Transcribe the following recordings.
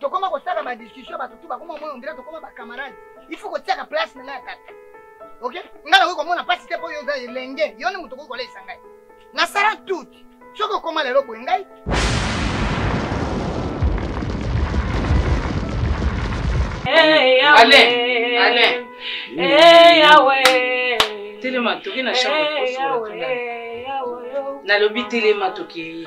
tokoma kosala ba discussion bato tu bakoma omona ondire tokoma ba camarade il faut kotiaka place na ngai ya tata ok ngai nakoki komona mpasi te mpo yo oza elenge yo nde moto okoki koleisa ngai nasala tout soki okoma lelo boye ngai Hey, Yahweh. Alain, Alain. Hey, Yahweh. Telema, toke na chambre Hey, poso Yahweh, Yahweh, oh. nalobi telema tokei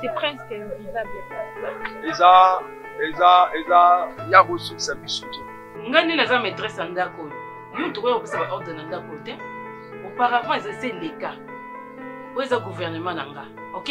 C'est presque invivable. Eza eza eza ya ko sukisa biso te. Nga nde naza maîtresse ya ndako oyo. Yo tokoya kopesa ba ordre na ndako te. Auparavant eza se leka. Oyo eza gouvernement na nga. OK?